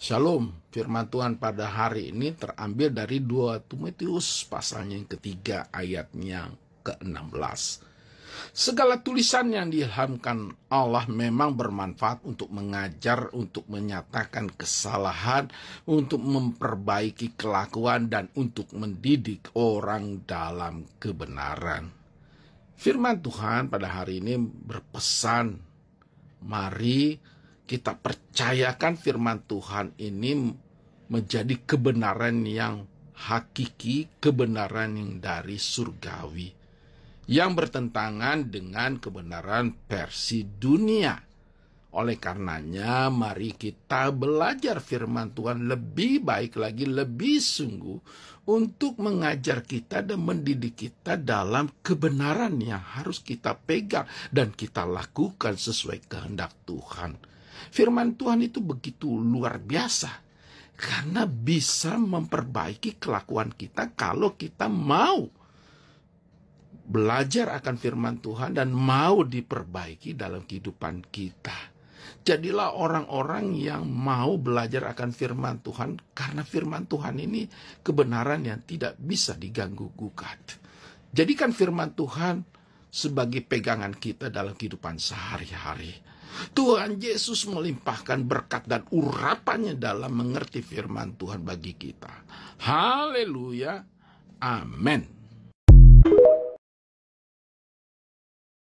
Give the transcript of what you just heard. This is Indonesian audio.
Shalom, firman Tuhan pada hari ini terambil dari 2 Timotius pasalnya yang ketiga ayatnya ke-16. Segala tulisan yang diilhamkan Allah memang bermanfaat untuk mengajar, untuk menyatakan kesalahan, untuk memperbaiki kelakuan, dan untuk mendidik orang dalam kebenaran. Firman Tuhan pada hari ini berpesan, mari kita percayakan firman Tuhan ini menjadi kebenaran yang hakiki, kebenaran yang dari surgawi, yang bertentangan dengan kebenaran versi dunia. Oleh karenanya, mari kita belajar firman Tuhan lebih baik lagi, lebih sungguh untuk mengajar kita dan mendidik kita dalam kebenaran yang harus kita pegang dan kita lakukan sesuai kehendak Tuhan. Firman Tuhan itu begitu luar biasa karena bisa memperbaiki kelakuan kita kalau kita mau belajar akan firman Tuhan dan mau diperbaiki dalam kehidupan kita. Jadilah orang-orang yang mau belajar akan firman Tuhan karena firman Tuhan ini kebenaran yang tidak bisa diganggu gugat. Jadikan firman Tuhan sebagai pegangan kita dalam kehidupan sehari-hari. Tuhan Yesus melimpahkan berkat dan urapannya dalam mengerti firman Tuhan bagi kita. Haleluya. Amin.